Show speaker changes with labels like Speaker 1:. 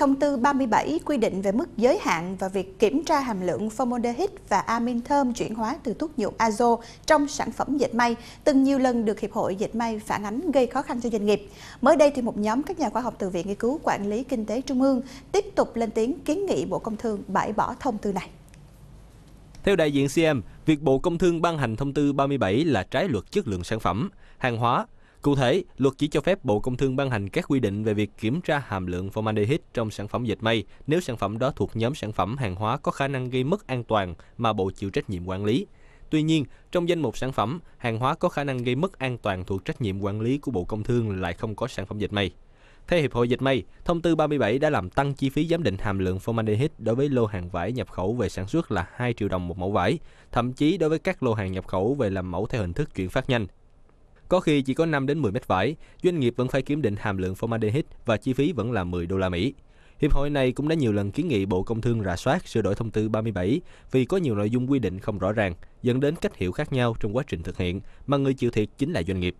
Speaker 1: Thông tư 37 quy định về mức giới hạn và việc kiểm tra hàm lượng formaldehyde và amin thơm chuyển hóa từ thuốc nhuộm azo trong sản phẩm dệt may từng nhiều lần được Hiệp hội Dệt may phản ánh gây khó khăn cho doanh nghiệp. Mới đây thì một nhóm các nhà khoa học từ Viện Nghiên cứu Quản lý Kinh tế Trung ương tiếp tục lên tiếng kiến nghị Bộ Công Thương bãi bỏ thông tư này.
Speaker 2: Theo đại diện CM, việc Bộ Công Thương ban hành thông tư 37 là trái luật chất lượng sản phẩm, hàng hóa, Cụ thể, luật chỉ cho phép Bộ Công Thương ban hành các quy định về việc kiểm tra hàm lượng formaldehyde trong sản phẩm dệt may nếu sản phẩm đó thuộc nhóm sản phẩm hàng hóa có khả năng gây mất an toàn mà Bộ chịu trách nhiệm quản lý. Tuy nhiên, trong danh mục sản phẩm, hàng hóa có khả năng gây mất an toàn thuộc trách nhiệm quản lý của Bộ Công Thương lại không có sản phẩm dệt may. Theo Hiệp hội Dệt may, thông tư 37 đã làm tăng chi phí giám định hàm lượng formaldehyde đối với lô hàng vải nhập khẩu về sản xuất là 2 triệu đồng một mẫu vải, thậm chí đối với các lô hàng nhập khẩu về làm mẫu theo hình thức chuyển phát nhanh. Có khi chỉ có 5 đến 10 mét vải, doanh nghiệp vẫn phải kiểm định hàm lượng formaldehyde và chi phí vẫn là 10 đô la Mỹ. Hiệp hội này cũng đã nhiều lần kiến nghị Bộ Công Thương rà soát sửa đổi thông tư 37 vì có nhiều nội dung quy định không rõ ràng, dẫn đến cách hiểu khác nhau trong quá trình thực hiện, mà người chịu thiệt chính là doanh nghiệp.